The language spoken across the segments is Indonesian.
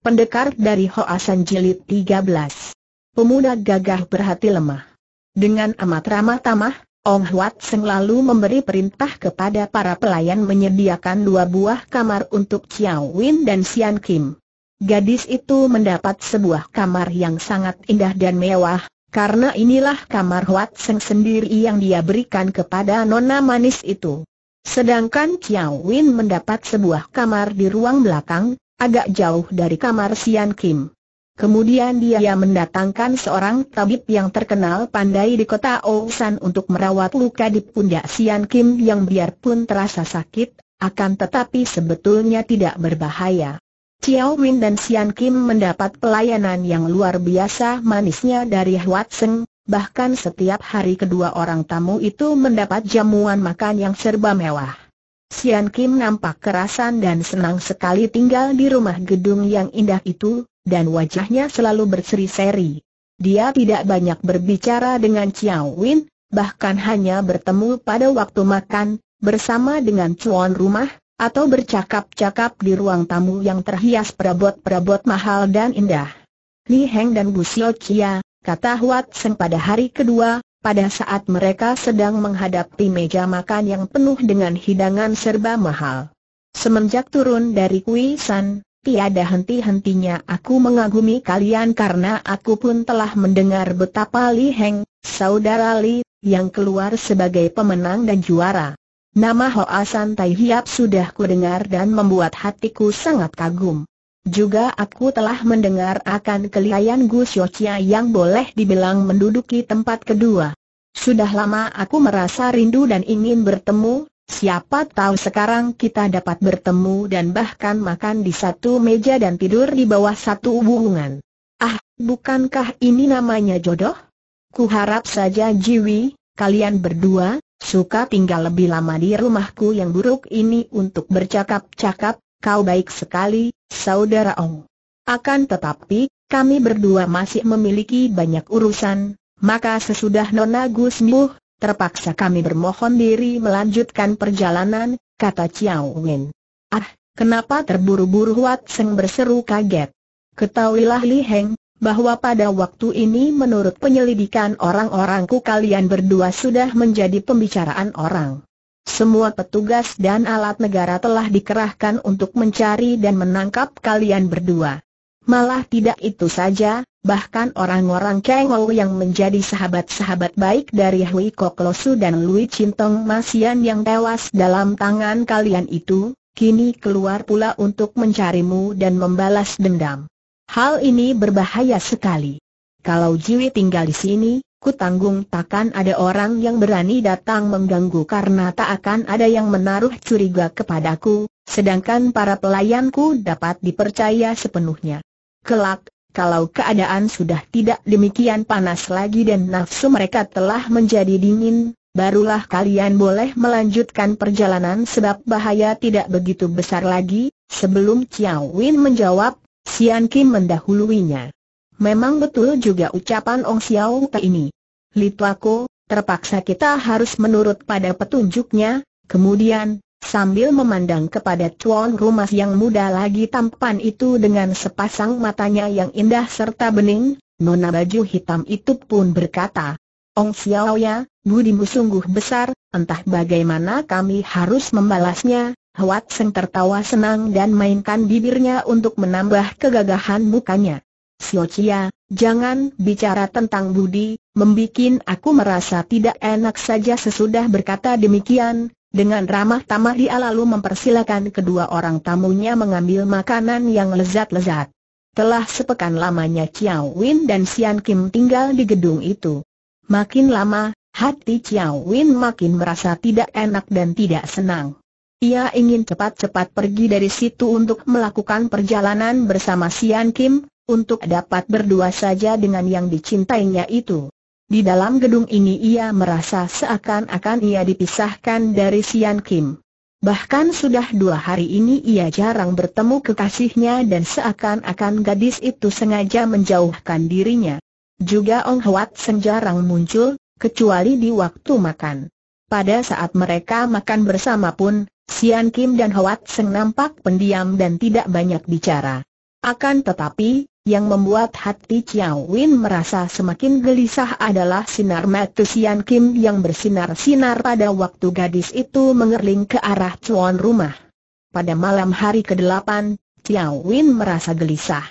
Pendekar dari Hoasan Jilid 13 Pemuda gagah berhati lemah Dengan amat ramah tamah, Ong Huat Seng lalu memberi perintah kepada para pelayan menyediakan dua buah kamar untuk Chiao Win dan Sian Kim. Gadis itu mendapat sebuah kamar yang sangat indah dan mewah, karena inilah kamar Huat Seng sendiri yang dia berikan kepada nona manis itu. Sedangkan Chiao Win mendapat sebuah kamar di ruang belakang, agak jauh dari kamar Sian Kim. Kemudian dia mendatangkan seorang tabib yang terkenal pandai di kota Osan untuk merawat luka di pundak Sian Kim yang biarpun terasa sakit, akan tetapi sebetulnya tidak berbahaya. Chiao Win dan Sian Kim mendapat pelayanan yang luar biasa manisnya dari Huat Seng, bahkan setiap hari kedua orang tamu itu mendapat jamuan makan yang serba mewah. Sian Kim nampak kerasan dan senang sekali tinggal di rumah gedung yang indah itu, dan wajahnya selalu berseri-seri. Dia tidak banyak berbicara dengan Chiao Win, bahkan hanya bertemu pada waktu makan, bersama dengan tuan rumah, atau bercakap-cakap di ruang tamu yang terhias perabot-perabot mahal dan indah. Li Heng dan Bu Xiao Chia, kata Huat Seng pada hari kedua, pada saat mereka sedang menghadapi meja makan yang penuh dengan hidangan serba mahal. Semenjak turun dari kuisan, tiada henti-hentinya aku mengagumi kalian karena aku pun telah mendengar betapa Li Heng, saudara Li, yang keluar sebagai pemenang dan juara. Nama Hoa San Tai Hiap sudah kudengar dan membuat hatiku sangat kagum. Juga aku telah mendengar akan kelihayan Gu Xiaoqia yang boleh dibilang menduduki tempat kedua. Sudah lama aku merasa rindu dan ingin bertemu, siapa tahu sekarang kita dapat bertemu dan bahkan makan di satu meja dan tidur di bawah satu hubungan. Ah, bukankah ini namanya jodoh? Kuharap saja Jiwi, kalian berdua, suka tinggal lebih lama di rumahku yang buruk ini untuk bercakap-cakap, kau baik sekali, saudara Ong. Akan tetapi, kami berdua masih memiliki banyak urusan, maka sesudah Nona Gus sembuh, terpaksa kami bermohon diri melanjutkan perjalanan, kata Chiao Win. Ah, kenapa terburu-buru Wat Seng berseru kaget. Ketahuilah Li Heng, bahwa pada waktu ini menurut penyelidikan orang-orangku kalian berdua sudah menjadi pembicaraan orang. Semua petugas dan alat negara telah dikerahkan untuk mencari dan menangkap kalian berdua. Malah tidak itu saja, bahkan orang-orang Kengou yang menjadi sahabat-sahabat baik dari Hui Kok Losu dan Lui Cintong Masian yang tewas dalam tangan kalian itu, kini keluar pula untuk mencarimu dan membalas dendam. Hal ini berbahaya sekali. Kalau Jiwi tinggal di sini, ku tanggung takkan ada orang yang berani datang mengganggu karena tak akan ada yang menaruh curiga kepadaku, sedangkan para pelayanku dapat dipercaya sepenuhnya. Kelak, kalau keadaan sudah tidak demikian panas lagi dan nafsu mereka telah menjadi dingin, barulah kalian boleh melanjutkan perjalanan sebab bahaya tidak begitu besar lagi, sebelum Chiao Win menjawab, Sian Kim mendahuluinya. Memang betul juga ucapan Ong Xiao Ke ini. Lituako, terpaksa kita harus menurut pada petunjuknya, kemudian, sambil memandang kepada tuan rumah yang muda lagi tampan itu dengan sepasang matanya yang indah serta bening, nona baju hitam itu pun berkata, Ong Xiao ya, budimu sungguh besar, entah bagaimana kami harus membalasnya, Huat Seng tertawa senang dan mainkan bibirnya untuk menambah kegagahan mukanya. Siocia, jangan bicara tentang budi, membikin aku merasa tidak enak saja sesudah berkata demikian, dengan ramah tamah dia lalu mempersilakan kedua orang tamunya mengambil makanan yang lezat-lezat. Telah sepekan lamanya Chiao Win dan Sian Kim tinggal di gedung itu. Makin lama, hati Chiao Win makin merasa tidak enak dan tidak senang. Ia ingin cepat-cepat pergi dari situ untuk melakukan perjalanan bersama Sian Kim, untuk dapat berdua saja dengan yang dicintainya itu. Di dalam gedung ini ia merasa seakan-akan ia dipisahkan dari Sian Kim. Bahkan sudah dua hari ini ia jarang bertemu kekasihnya dan seakan-akan gadis itu sengaja menjauhkan dirinya. Juga Ong Hwat Seng jarang muncul, kecuali di waktu makan. Pada saat mereka makan bersama pun, Sian Kim dan Hwat Seng nampak pendiam dan tidak banyak bicara. Akan tetapi, yang membuat hati Chiao Win merasa semakin gelisah adalah sinar mata Sian Kim yang bersinar-sinar pada waktu gadis itu mengerling ke arah tuan rumah. Pada malam hari ke-8, Chiao Win merasa gelisah.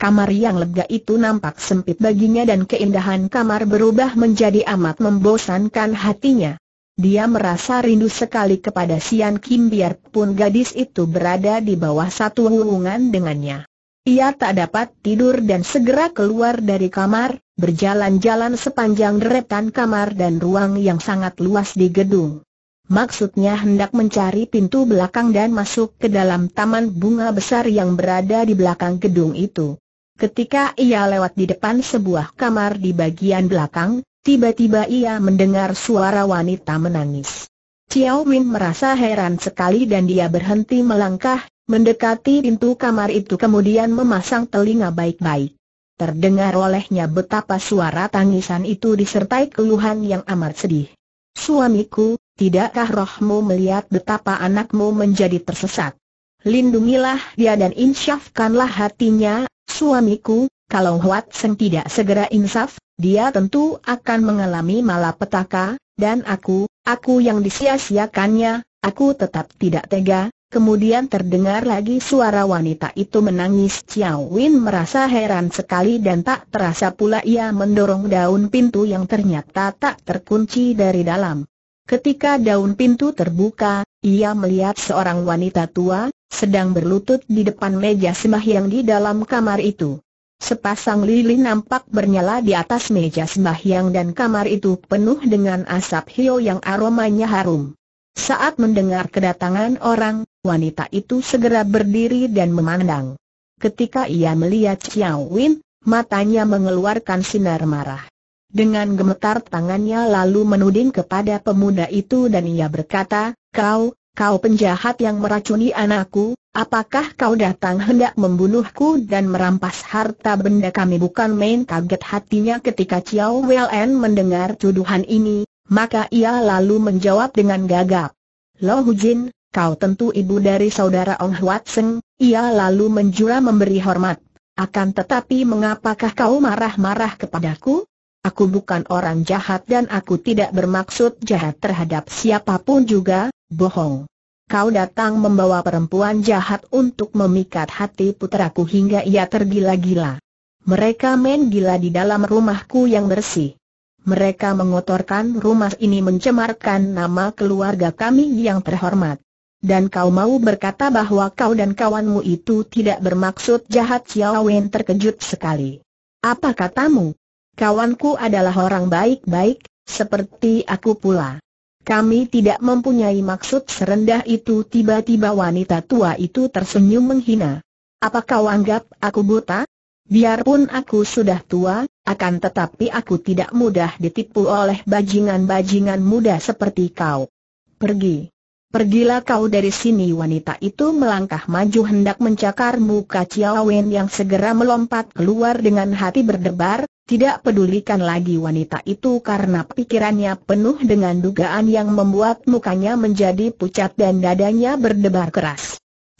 Kamar yang lega itu nampak sempit baginya dan keindahan kamar berubah menjadi amat membosankan hatinya. Dia merasa rindu sekali kepada Sian Kim biarpun gadis itu berada di bawah satu hubungan dengannya. Ia tak dapat tidur dan segera keluar dari kamar, berjalan-jalan sepanjang deretan kamar dan ruang yang sangat luas di gedung. Maksudnya hendak mencari pintu belakang dan masuk ke dalam taman bunga besar yang berada di belakang gedung itu. Ketika ia lewat di depan sebuah kamar di bagian belakang, Tiba-tiba ia mendengar suara wanita menangis. Chiao Win merasa heran sekali dan dia berhenti melangkah, mendekati pintu kamar itu kemudian memasang telinga baik-baik. Terdengar olehnya betapa suara tangisan itu disertai keluhan yang amat sedih. Suamiku, tidakkah rohmu melihat betapa anakmu menjadi tersesat? Lindungilah dia dan insyafkanlah hatinya, suamiku, kalau Seng tidak segera insaf, dia tentu akan mengalami malapetaka, dan aku, aku yang disia-siakannya, aku tetap tidak tega. Kemudian terdengar lagi suara wanita itu menangis Chiao Win merasa heran sekali dan tak terasa pula ia mendorong daun pintu yang ternyata tak terkunci dari dalam. Ketika daun pintu terbuka, ia melihat seorang wanita tua, sedang berlutut di depan meja sembahyang di dalam kamar itu. Sepasang lilin nampak bernyala di atas meja sembahyang dan kamar itu penuh dengan asap hio yang aromanya harum. Saat mendengar kedatangan orang, wanita itu segera berdiri dan memandang. Ketika ia melihat Xiao Win, matanya mengeluarkan sinar marah. Dengan gemetar tangannya lalu menuding kepada pemuda itu dan ia berkata, Kau, kau penjahat yang meracuni anakku, Apakah kau datang hendak membunuhku dan merampas harta benda kami bukan main kaget hatinya ketika Chiao Wen mendengar tuduhan ini, maka ia lalu menjawab dengan gagap. Lo Hujin, kau tentu ibu dari saudara Ong Huat Seng, ia lalu menjura memberi hormat. Akan tetapi mengapakah kau marah-marah kepadaku? Aku bukan orang jahat dan aku tidak bermaksud jahat terhadap siapa pun juga, bohong kau datang membawa perempuan jahat untuk memikat hati putraku hingga ia tergila-gila. Mereka main gila di dalam rumahku yang bersih. Mereka mengotorkan rumah ini mencemarkan nama keluarga kami yang terhormat. Dan kau mau berkata bahwa kau dan kawanmu itu tidak bermaksud jahat Xiao Wen terkejut sekali. Apa katamu? Kawanku adalah orang baik-baik, seperti aku pula. Kami tidak mempunyai maksud serendah itu tiba-tiba wanita tua itu tersenyum menghina. Apa kau anggap aku buta? Biarpun aku sudah tua, akan tetapi aku tidak mudah ditipu oleh bajingan-bajingan muda seperti kau. Pergi. Pergilah kau dari sini wanita itu melangkah maju hendak mencakar muka Ciawen yang segera melompat keluar dengan hati berdebar, tidak pedulikan lagi wanita itu karena pikirannya penuh dengan dugaan yang membuat mukanya menjadi pucat dan dadanya berdebar keras.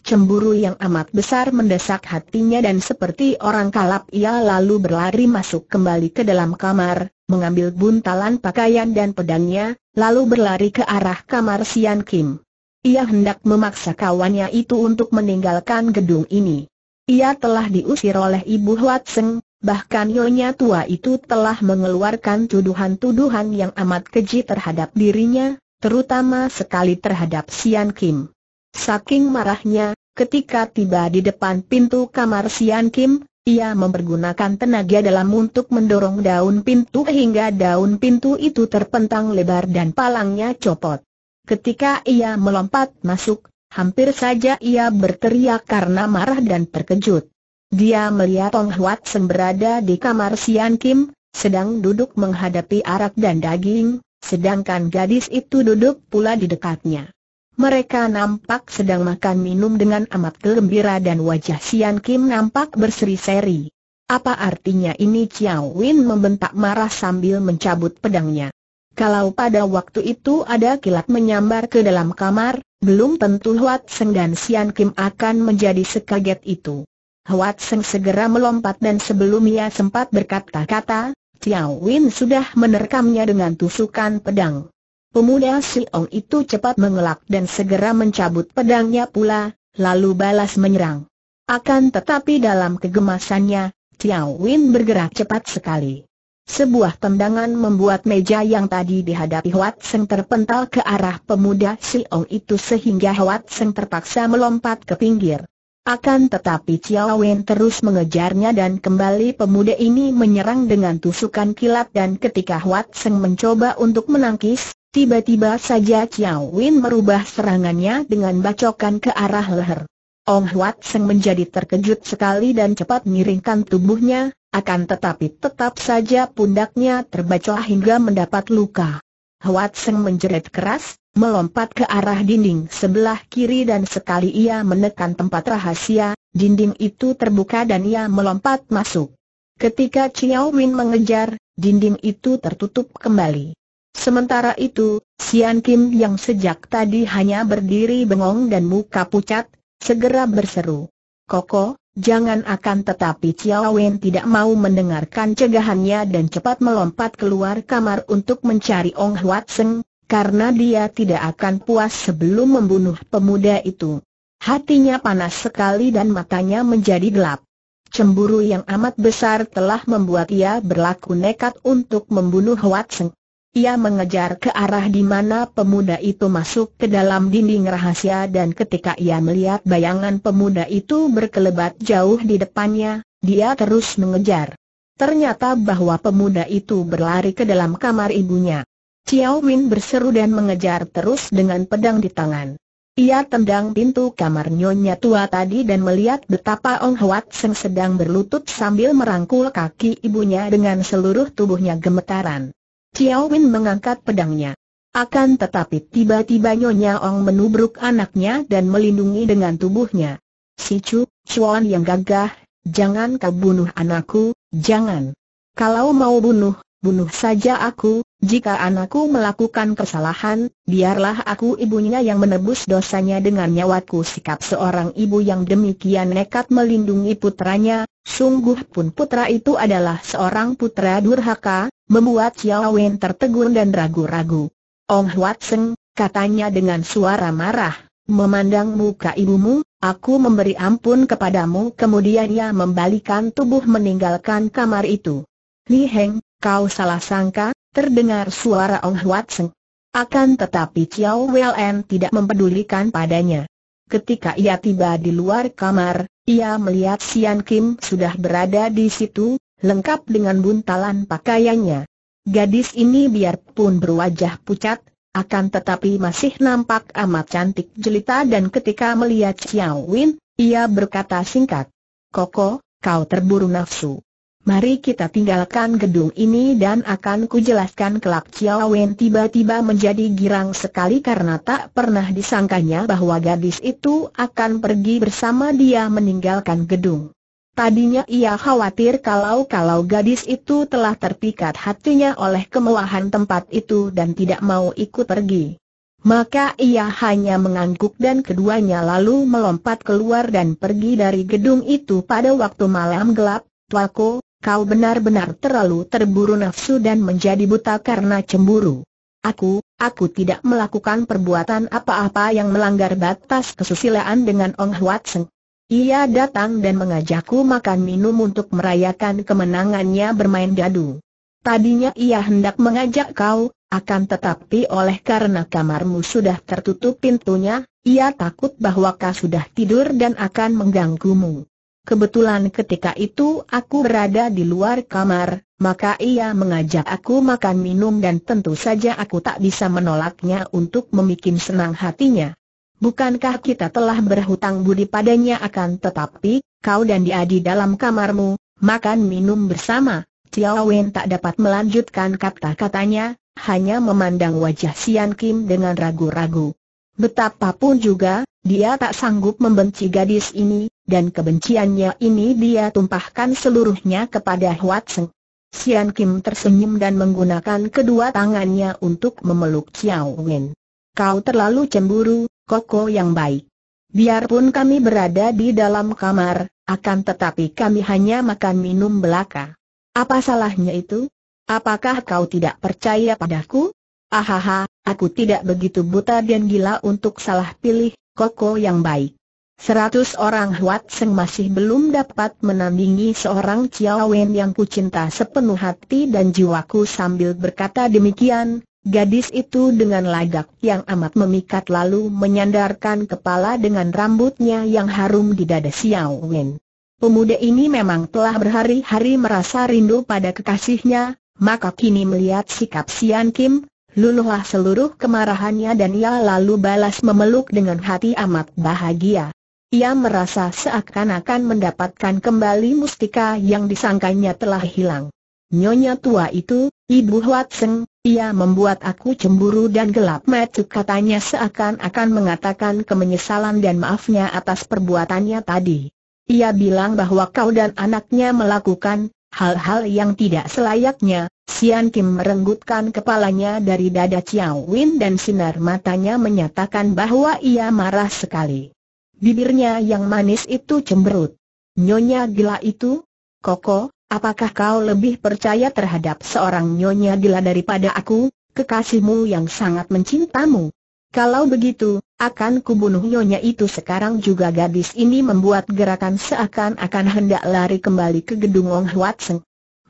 Cemburu yang amat besar mendesak hatinya dan seperti orang kalap ia lalu berlari masuk kembali ke dalam kamar, mengambil buntalan pakaian dan pedangnya, lalu berlari ke arah kamar Sian Kim. Ia hendak memaksa kawannya itu untuk meninggalkan gedung ini. Ia telah diusir oleh Ibu Huat Seng, Bahkan nyonya tua itu telah mengeluarkan tuduhan-tuduhan yang amat keji terhadap dirinya, terutama sekali terhadap Sian Kim. Saking marahnya, ketika tiba di depan pintu kamar Sian Kim, ia mempergunakan tenaga dalam untuk mendorong daun pintu hingga daun pintu itu terpentang lebar dan palangnya copot. Ketika ia melompat masuk, hampir saja ia berteriak karena marah dan terkejut. Dia melihat Ong Huat Seng berada di kamar Sian Kim, sedang duduk menghadapi arak dan daging, sedangkan gadis itu duduk pula di dekatnya. Mereka nampak sedang makan minum dengan amat gembira dan wajah Sian Kim nampak berseri-seri. Apa artinya ini Chiao Win membentak marah sambil mencabut pedangnya. Kalau pada waktu itu ada kilat menyambar ke dalam kamar, belum tentu Huat Seng dan Sian Kim akan menjadi sekaget itu. Hwat Seng segera melompat dan sebelum ia sempat berkata-kata, Tiao Win sudah menerkamnya dengan tusukan pedang. Pemuda Siong itu cepat mengelak dan segera mencabut pedangnya pula, lalu balas menyerang. Akan tetapi dalam kegemasannya, Tiao Win bergerak cepat sekali. Sebuah tendangan membuat meja yang tadi dihadapi Hwat Seng terpental ke arah pemuda Siong itu sehingga Hwat Seng terpaksa melompat ke pinggir. Akan tetapi Chiao Wen terus mengejarnya dan kembali pemuda ini menyerang dengan tusukan kilat dan ketika Hwat Seng mencoba untuk menangkis, tiba-tiba saja Chiao Wen merubah serangannya dengan bacokan ke arah leher. Ong Hwat Seng menjadi terkejut sekali dan cepat miringkan tubuhnya, akan tetapi tetap saja pundaknya terbaca hingga mendapat luka. Hwat Seng menjerit keras, melompat ke arah dinding sebelah kiri dan sekali ia menekan tempat rahasia, dinding itu terbuka dan ia melompat masuk. Ketika Chiao Win mengejar, dinding itu tertutup kembali. Sementara itu, Sian Kim yang sejak tadi hanya berdiri bengong dan muka pucat, segera berseru. Koko, Jangan akan tetapi Chiao Wen tidak mau mendengarkan cegahannya dan cepat melompat keluar kamar untuk mencari Ong Huat Seng, karena dia tidak akan puas sebelum membunuh pemuda itu. Hatinya panas sekali dan matanya menjadi gelap. Cemburu yang amat besar telah membuat ia berlaku nekat untuk membunuh Huat Seng. Ia mengejar ke arah di mana pemuda itu masuk ke dalam dinding rahasia dan ketika ia melihat bayangan pemuda itu berkelebat jauh di depannya, dia terus mengejar. Ternyata bahwa pemuda itu berlari ke dalam kamar ibunya. Chiao Win berseru dan mengejar terus dengan pedang di tangan. Ia tendang pintu kamar nyonya tua tadi dan melihat betapa Ong Hwat Seng sedang berlutut sambil merangkul kaki ibunya dengan seluruh tubuhnya gemetaran. Chiao Win mengangkat pedangnya. Akan tetapi tiba-tiba Nyonya Ong menubruk anaknya dan melindungi dengan tubuhnya. Si Chu, Chuan yang gagah, jangan kau bunuh anakku, jangan. Kalau mau bunuh, bunuh saja aku, jika anakku melakukan kesalahan, biarlah aku ibunya yang menebus dosanya dengan nyawaku sikap seorang ibu yang demikian nekat melindungi putranya, sungguh pun putra itu adalah seorang putra durhaka, membuat Xiao Wen tertegun dan ragu-ragu. Ong Huat Seng, katanya dengan suara marah, memandang muka ibumu, aku memberi ampun kepadamu kemudian ia membalikan tubuh meninggalkan kamar itu. Li Heng, kau salah sangka, terdengar suara Ong Huat Seng. Akan tetapi Chiao Wen tidak mempedulikan padanya. Ketika ia tiba di luar kamar, ia melihat Sian Kim sudah berada di situ, lengkap dengan buntalan pakaiannya. Gadis ini biarpun berwajah pucat, akan tetapi masih nampak amat cantik jelita dan ketika melihat Xiao Win, ia berkata singkat. Koko, kau terburu nafsu. Mari kita tinggalkan gedung ini dan akan kujelaskan kelak Xiao Wen tiba-tiba menjadi girang sekali karena tak pernah disangkanya bahwa gadis itu akan pergi bersama dia meninggalkan gedung. Tadinya ia khawatir kalau-kalau gadis itu telah terpikat hatinya oleh kemewahan tempat itu dan tidak mau ikut pergi. Maka ia hanya mengangguk dan keduanya lalu melompat keluar dan pergi dari gedung itu pada waktu malam gelap. Tuaku, kau benar-benar terlalu terburu nafsu dan menjadi buta karena cemburu. Aku, aku tidak melakukan perbuatan apa-apa yang melanggar batas kesusilaan dengan Ong Huat Seng. Ia datang dan mengajakku makan minum untuk merayakan kemenangannya bermain gadu. Tadinya ia hendak mengajak kau, akan tetapi oleh karena kamarmu sudah tertutup pintunya, ia takut bahwa kau sudah tidur dan akan mengganggumu. Kebetulan ketika itu aku berada di luar kamar, maka ia mengajak aku makan minum dan tentu saja aku tak bisa menolaknya untuk membuat senang hatinya. Bukankah kita telah berhutang budi padanya akan tetapi, kau dan dia di dalam kamarmu, makan minum bersama. Ciao Wen tak dapat melanjutkan kata-katanya, hanya memandang wajah Sian Kim dengan ragu-ragu. Betapapun juga, dia tak sanggup membenci gadis ini, dan kebenciannya ini dia tumpahkan seluruhnya kepada Huat Seng. Sian Kim tersenyum dan menggunakan kedua tangannya untuk memeluk Ciao Wen. Kau terlalu cemburu, Koko yang baik. Biarpun kami berada di dalam kamar, akan tetapi kami hanya makan minum belaka. Apa salahnya itu? Apakah kau tidak percaya padaku? Ahaha, aku tidak begitu buta dan gila untuk salah pilih, koko yang baik. Seratus orang Huat Seng masih belum dapat menandingi seorang Chiao Wen yang kucinta sepenuh hati dan jiwaku sambil berkata demikian, Gadis itu dengan lagak yang amat memikat lalu menyandarkan kepala dengan rambutnya yang harum di dada Xiao Wen. Pemuda ini memang telah berhari-hari merasa rindu pada kekasihnya, maka kini melihat sikap Sian Kim, luluhlah seluruh kemarahannya dan ia lalu balas memeluk dengan hati amat bahagia. Ia merasa seakan-akan mendapatkan kembali mustika yang disangkanya telah hilang. Nyonya tua itu, Ibu Huat Seng, ia membuat aku cemburu dan gelap mata katanya seakan-akan mengatakan kemenyesalan dan maafnya atas perbuatannya tadi. Ia bilang bahwa kau dan anaknya melakukan hal-hal yang tidak selayaknya. Sian Kim merenggutkan kepalanya dari dada Chiao Win dan sinar matanya menyatakan bahwa ia marah sekali. Bibirnya yang manis itu cemberut. Nyonya gila itu? Koko, Apakah kau lebih percaya terhadap seorang nyonya gila daripada aku, kekasihmu yang sangat mencintamu? Kalau begitu, akan kubunuh nyonya itu sekarang juga gadis ini membuat gerakan seakan-akan hendak lari kembali ke gedung Ong Huat Seng.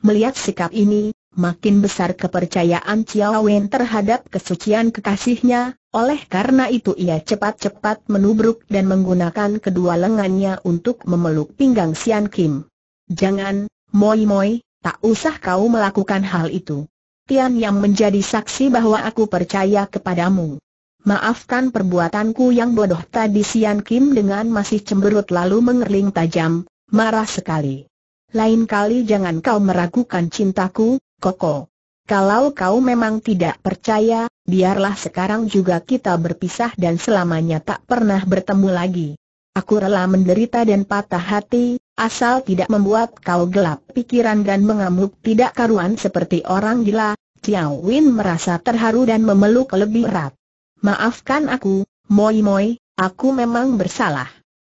Melihat sikap ini, makin besar kepercayaan Chiao Wen terhadap kesucian kekasihnya, oleh karena itu ia cepat-cepat menubruk dan menggunakan kedua lengannya untuk memeluk pinggang Sian Kim. Jangan, Moi Moi, tak usah kau melakukan hal itu. Tian yang menjadi saksi bahwa aku percaya kepadamu. Maafkan perbuatanku yang bodoh tadi Sian Kim dengan masih cemberut lalu mengerling tajam, marah sekali. Lain kali jangan kau meragukan cintaku, Koko. Kalau kau memang tidak percaya, biarlah sekarang juga kita berpisah dan selamanya tak pernah bertemu lagi. Aku rela menderita dan patah hati, asal tidak membuat kau gelap pikiran dan mengamuk tidak karuan seperti orang gila. Chiao Win merasa terharu dan memeluk lebih erat. Maafkan aku, Moi Moi, aku memang bersalah.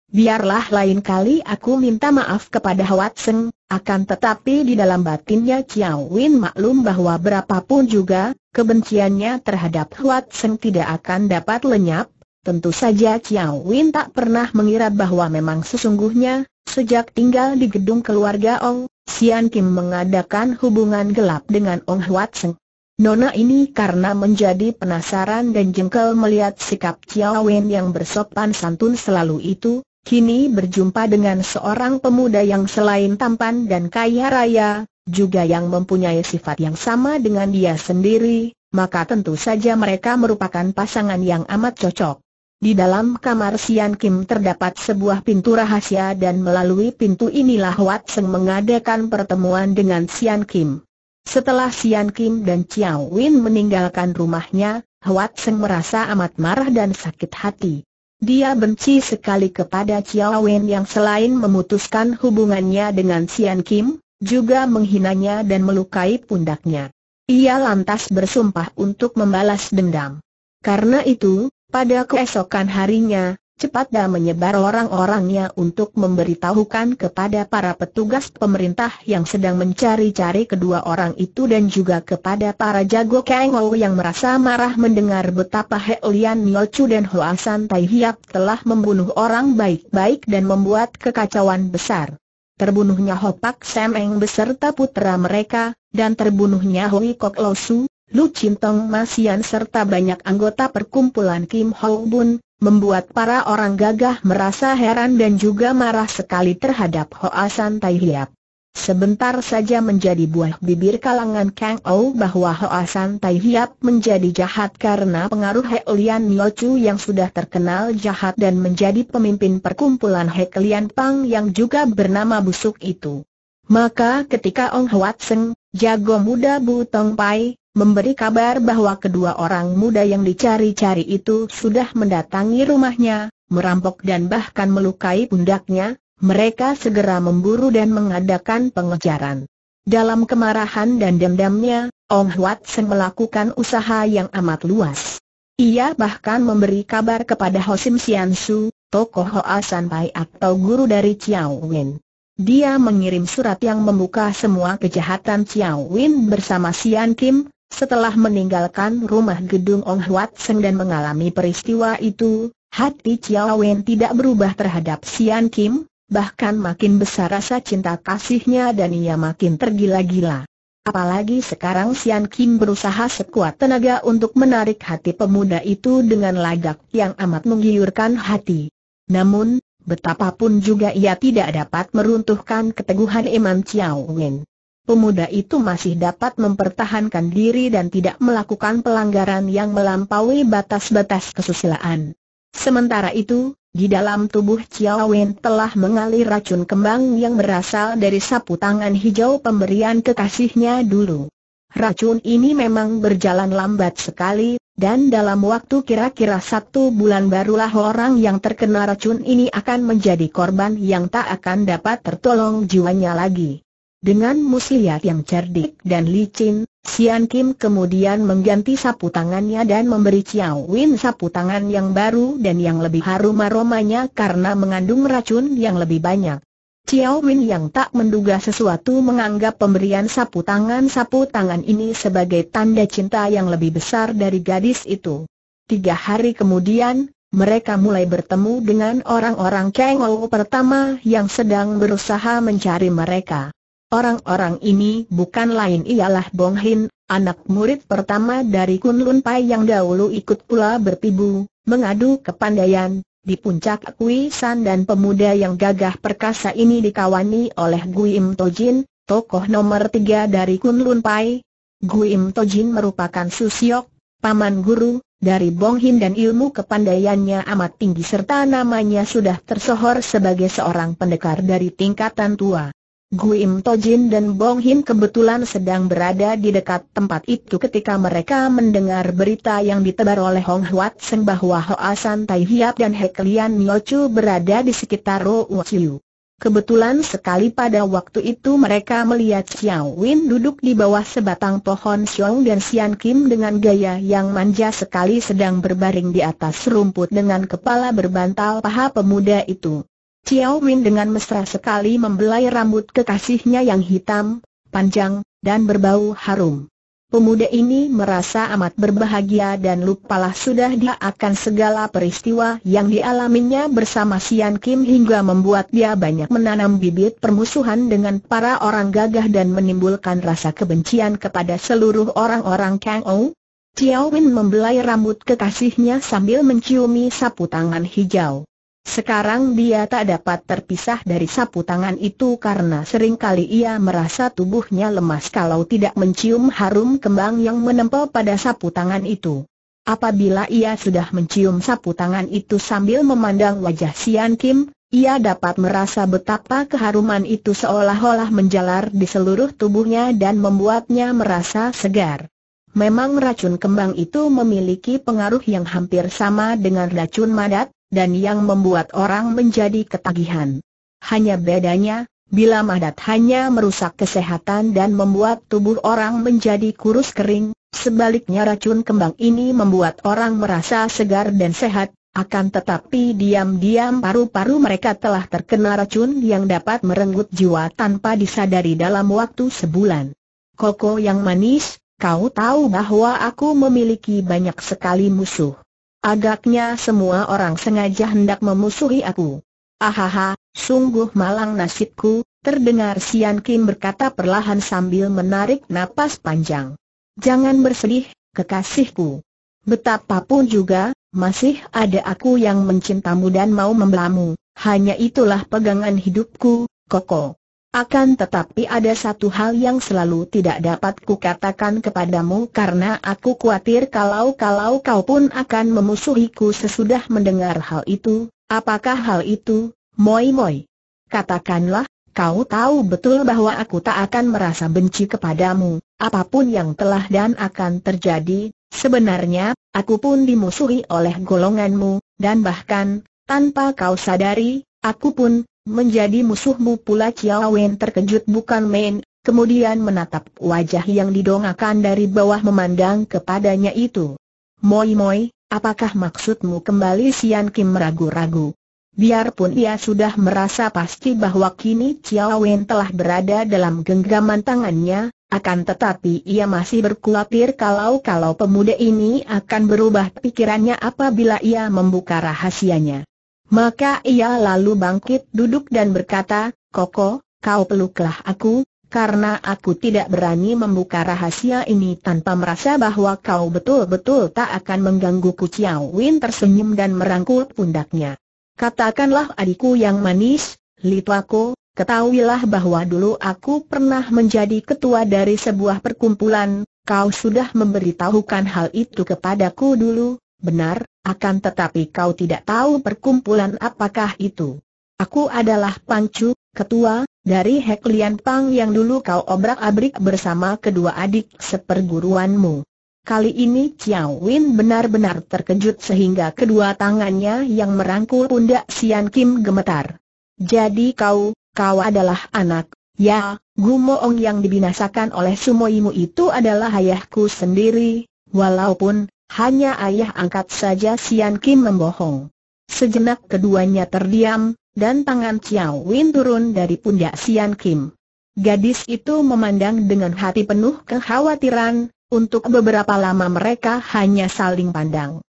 Biarlah lain kali aku minta maaf kepada Seng. akan tetapi di dalam batinnya Chiao Win maklum bahwa berapapun juga, kebenciannya terhadap Seng tidak akan dapat lenyap, Tentu saja Chiao Win tak pernah mengira bahwa memang sesungguhnya, sejak tinggal di gedung keluarga Ong, Sian Kim mengadakan hubungan gelap dengan Ong Huat Seng. Nona ini karena menjadi penasaran dan jengkel melihat sikap Chiao Win yang bersopan santun selalu itu, kini berjumpa dengan seorang pemuda yang selain tampan dan kaya raya, juga yang mempunyai sifat yang sama dengan dia sendiri, maka tentu saja mereka merupakan pasangan yang amat cocok. Di dalam kamar Sian Kim terdapat sebuah pintu rahasia dan melalui pintu inilah Wat Seng mengadakan pertemuan dengan Sian Kim. Setelah Sian Kim dan Chiao Win meninggalkan rumahnya, Wat Seng merasa amat marah dan sakit hati. Dia benci sekali kepada Chiao Win yang selain memutuskan hubungannya dengan Sian Kim, juga menghinanya dan melukai pundaknya. Ia lantas bersumpah untuk membalas dendam. Karena itu, pada keesokan harinya, cepat dah menyebar orang-orangnya untuk memberitahukan kepada para petugas pemerintah yang sedang mencari-cari kedua orang itu dan juga kepada para jago Kang yang merasa marah mendengar betapa He Lian Chu dan Hoa San Tai Hiap telah membunuh orang baik-baik dan membuat kekacauan besar. Terbunuhnya Ho Pak Sam Eng beserta putra mereka, dan terbunuhnya Hui Kok Lo Su, Lu Cintong Masian serta banyak anggota perkumpulan Kim Ho Bun, membuat para orang gagah merasa heran dan juga marah sekali terhadap Hoa San Tai Hiap. Sebentar saja menjadi buah bibir kalangan Kang Ou bahwa Hoa San Tai Hiap menjadi jahat karena pengaruh He Lian Chu yang sudah terkenal jahat dan menjadi pemimpin perkumpulan He Lian Pang yang juga bernama busuk itu. Maka ketika Ong Huat Seng, jago muda Bu Tong Pai, memberi kabar bahwa kedua orang muda yang dicari-cari itu sudah mendatangi rumahnya, merampok dan bahkan melukai pundaknya, mereka segera memburu dan mengadakan pengejaran. Dalam kemarahan dan dendamnya, Ong Huat Seng melakukan usaha yang amat luas. Ia bahkan memberi kabar kepada Hosim Sian Su, tokoh Hoa San Pai atau guru dari Chiao Win. Dia mengirim surat yang membuka semua kejahatan Chiao Win bersama Sian Kim, setelah meninggalkan rumah gedung Ong Huat Seng dan mengalami peristiwa itu, hati Chiao Win tidak berubah terhadap Sian Kim, bahkan makin besar rasa cinta kasihnya dan ia makin tergila-gila. Apalagi sekarang Sian Kim berusaha sekuat tenaga untuk menarik hati pemuda itu dengan lagak yang amat menggiurkan hati. Namun, betapapun juga ia tidak dapat meruntuhkan keteguhan iman Chiao Wen. Pemuda itu masih dapat mempertahankan diri dan tidak melakukan pelanggaran yang melampaui batas-batas kesusilaan. Sementara itu, di dalam tubuh Chiao Wen telah mengalir racun kembang yang berasal dari sapu tangan hijau pemberian kekasihnya dulu. Racun ini memang berjalan lambat sekali, dan dalam waktu kira-kira satu bulan barulah orang yang terkena racun ini akan menjadi korban yang tak akan dapat tertolong jiwanya lagi. Dengan muslihat yang cerdik dan licin, Sian Kim kemudian mengganti sapu tangannya dan memberi Chiao Win sapu tangan yang baru dan yang lebih harum aromanya karena mengandung racun yang lebih banyak. Chiao Win yang tak menduga sesuatu menganggap pemberian sapu tangan-sapu tangan ini sebagai tanda cinta yang lebih besar dari gadis itu. Tiga hari kemudian, mereka mulai bertemu dengan orang-orang Kang pertama yang sedang berusaha mencari mereka. Orang-orang ini bukan lain ialah Bong Hin, anak murid pertama dari Kun Lun Pai yang dahulu ikut pula berpibu, mengadu kepandaian, di puncak San dan pemuda yang gagah perkasa ini dikawani oleh Guim Tojin, tokoh nomor tiga dari Kun Lun Pai. Guim Tojin merupakan susiok, paman guru, dari Bong Hin dan ilmu kepandaiannya amat tinggi serta namanya sudah tersohor sebagai seorang pendekar dari tingkatan tua. Guim Tojin dan Bong Hin kebetulan sedang berada di dekat tempat itu ketika mereka mendengar berita yang ditebar oleh Hong Huat Seng bahwa Hoa Tai Hiap dan Hek Lian Chu berada di sekitar Ro Chiu. Kebetulan sekali pada waktu itu mereka melihat Xiao Win duduk di bawah sebatang pohon Xiong dan Sian Kim dengan gaya yang manja sekali sedang berbaring di atas rumput dengan kepala berbantal paha pemuda itu. Chiao Win dengan mesra sekali membelai rambut kekasihnya yang hitam, panjang, dan berbau harum. Pemuda ini merasa amat berbahagia dan lupalah sudah dia akan segala peristiwa yang dialaminya bersama Sian Kim hingga membuat dia banyak menanam bibit permusuhan dengan para orang gagah dan menimbulkan rasa kebencian kepada seluruh orang-orang Kang Ou. Chiao Win membelai rambut kekasihnya sambil menciumi sapu tangan hijau. Sekarang dia tak dapat terpisah dari sapu tangan itu karena sering kali ia merasa tubuhnya lemas kalau tidak mencium harum kembang yang menempel pada sapu tangan itu. Apabila ia sudah mencium sapu tangan itu sambil memandang wajah Sian Kim, ia dapat merasa betapa keharuman itu seolah-olah menjalar di seluruh tubuhnya dan membuatnya merasa segar. Memang racun kembang itu memiliki pengaruh yang hampir sama dengan racun madat, dan yang membuat orang menjadi ketagihan. Hanya bedanya, bila madat hanya merusak kesehatan dan membuat tubuh orang menjadi kurus kering, sebaliknya racun kembang ini membuat orang merasa segar dan sehat, akan tetapi diam-diam paru-paru mereka telah terkena racun yang dapat merenggut jiwa tanpa disadari dalam waktu sebulan. Koko yang manis, kau tahu bahwa aku memiliki banyak sekali musuh. Agaknya semua orang sengaja hendak memusuhi aku. Ahaha, sungguh malang nasibku, terdengar Sian Kim berkata perlahan sambil menarik napas panjang. Jangan bersedih, kekasihku. Betapapun juga, masih ada aku yang mencintamu dan mau membelamu, hanya itulah pegangan hidupku, Koko. Akan tetapi ada satu hal yang selalu tidak dapat kukatakan kepadamu karena aku khawatir kalau-kalau kau pun akan memusuhiku sesudah mendengar hal itu. Apakah hal itu, Moi Moi? Katakanlah, kau tahu betul bahwa aku tak akan merasa benci kepadamu, apa pun yang telah dan akan terjadi, sebenarnya, aku pun dimusuhi oleh golonganmu, dan bahkan, tanpa kau sadari, aku pun, menjadi musuhmu pula Chiao Wen terkejut bukan main, kemudian menatap wajah yang didongakan dari bawah memandang kepadanya itu. Moi moi, apakah maksudmu kembali Sian Kim ragu-ragu? Biarpun ia sudah merasa pasti bahwa kini Chiao Wen telah berada dalam genggaman tangannya, akan tetapi ia masih berkhawatir kalau-kalau pemuda ini akan berubah pikirannya apabila ia membuka rahasianya. Maka ia lalu bangkit duduk dan berkata, Koko, kau peluklah aku, karena aku tidak berani membuka rahasia ini tanpa merasa bahwa kau betul-betul tak akan menggangguku Chiao Win tersenyum dan merangkul pundaknya. Katakanlah adikku yang manis, Litwako, ketahuilah bahwa dulu aku pernah menjadi ketua dari sebuah perkumpulan, kau sudah memberitahukan hal itu kepadaku dulu, benar, akan tetapi kau tidak tahu perkumpulan apakah itu. Aku adalah Pancu, ketua, dari Hek Lian Pang yang dulu kau obrak-abrik bersama kedua adik seperguruanmu. Kali ini Chiao Win benar-benar terkejut sehingga kedua tangannya yang merangkul pundak Sian Kim gemetar. Jadi kau, kau adalah anak, ya, Gumoong yang dibinasakan oleh Sumoimu itu adalah ayahku sendiri, walaupun, hanya ayah angkat saja Sian Kim membohong. Sejenak keduanya terdiam, dan tangan Chiao Win turun dari pundak Sian Kim. Gadis itu memandang dengan hati penuh kekhawatiran, untuk beberapa lama mereka hanya saling pandang.